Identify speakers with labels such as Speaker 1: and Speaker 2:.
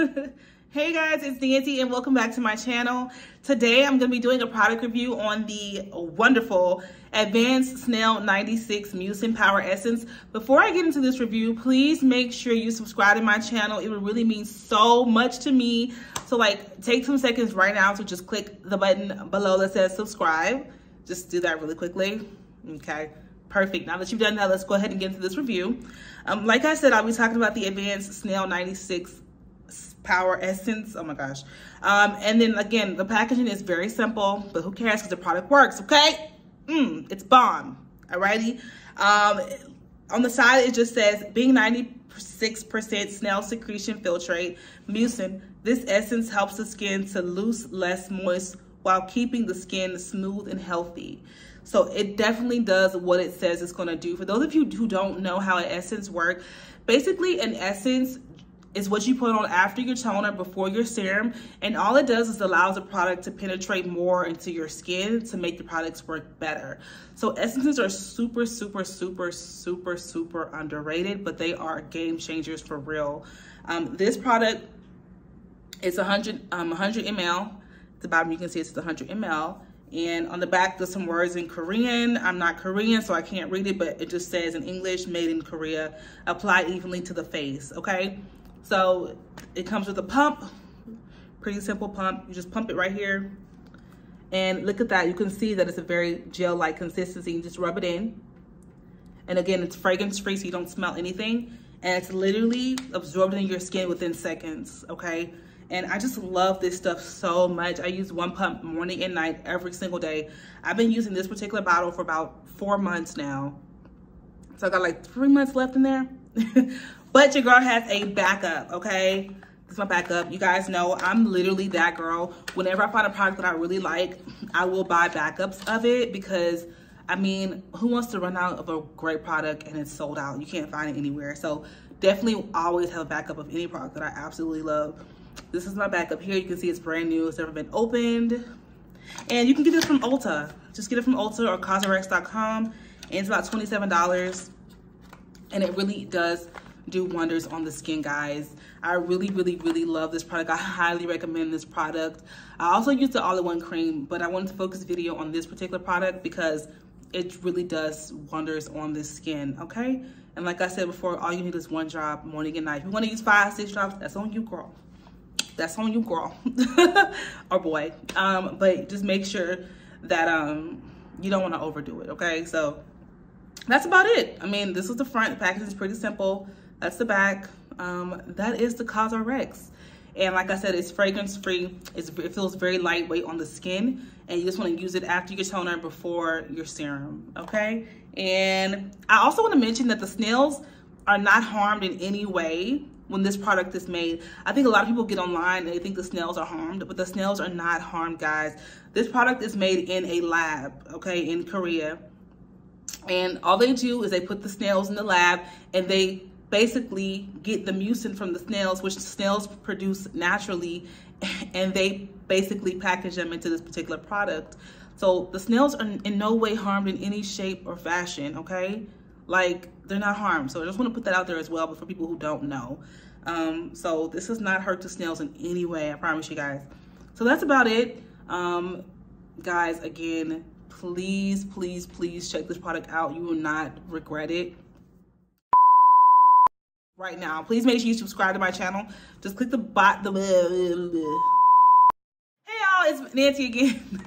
Speaker 1: hey guys, it's Nancy and welcome back to my channel. Today I'm going to be doing a product review on the wonderful Advanced Snail 96 Mucin Power Essence. Before I get into this review, please make sure you subscribe to my channel. It would really mean so much to me. So like take some seconds right now to just click the button below that says subscribe. Just do that really quickly. Okay. Perfect. Now that you've done that, let's go ahead and get into this review. Um, like I said, I'll be talking about the Advanced Snail 96 Power Essence. Oh my gosh. Um, and then again, the packaging is very simple, but who cares because the product works, okay? Mm, it's bomb. Alrighty. Um, on the side, it just says being 96% snail secretion filtrate, mucin. This essence helps the skin to loose, less moist while keeping the skin smooth and healthy. So it definitely does what it says it's gonna do. For those of you who don't know how an essence work, basically an essence is what you put on after your toner, before your serum. And all it does is allows the product to penetrate more into your skin to make the products work better. So essences are super, super, super, super, super underrated, but they are game changers for real. Um, this product is 100, um, 100 ml. The bottom you can see it's 100 ml. And on the back, there's some words in Korean. I'm not Korean, so I can't read it, but it just says in English, made in Korea, apply evenly to the face, okay? So it comes with a pump, pretty simple pump. You just pump it right here. And look at that, you can see that it's a very gel-like consistency. You just rub it in. And again, it's fragrance-free, so you don't smell anything. And it's literally absorbed in your skin within seconds, okay? And I just love this stuff so much. I use one pump morning and night every single day. I've been using this particular bottle for about four months now. So I got like three months left in there. but your girl has a backup, okay? This is my backup. You guys know I'm literally that girl. Whenever I find a product that I really like, I will buy backups of it because I mean, who wants to run out of a great product and it's sold out? You can't find it anywhere. So definitely always have a backup of any product that I absolutely love. This is my backup here. You can see it's brand new. It's never been opened. And you can get this from Ulta. Just get it from Ulta or Cosrx.com. And it's about $27. And it really does do wonders on the skin, guys. I really, really, really love this product. I highly recommend this product. I also use the all-in-one cream, but I wanted to focus video on this particular product because it really does wonders on the skin, okay? And like I said before, all you need is one drop morning and night. If you want to use five, six drops, that's on you, girl that's on you girl or boy um but just make sure that um you don't want to overdo it okay so that's about it i mean this is the front the package is pretty simple that's the back um that is the Cosrx and like I said, it's fragrance free. It's, it feels very lightweight on the skin and you just want to use it after your toner before your serum, okay? And I also want to mention that the snails are not harmed in any way when this product is made. I think a lot of people get online and they think the snails are harmed, but the snails are not harmed, guys. This product is made in a lab, okay, in Korea. And all they do is they put the snails in the lab and they basically get the mucin from the snails, which snails produce naturally, and they basically package them into this particular product. So the snails are in no way harmed in any shape or fashion, okay? Like, they're not harmed. So I just want to put that out there as well, but for people who don't know. Um, so this does not hurt the snails in any way, I promise you guys. So that's about it. Um, guys, again, please, please, please check this product out. You will not regret it right now. Please make sure you subscribe to my channel. Just click the bot. The hey y'all, it's Nancy again.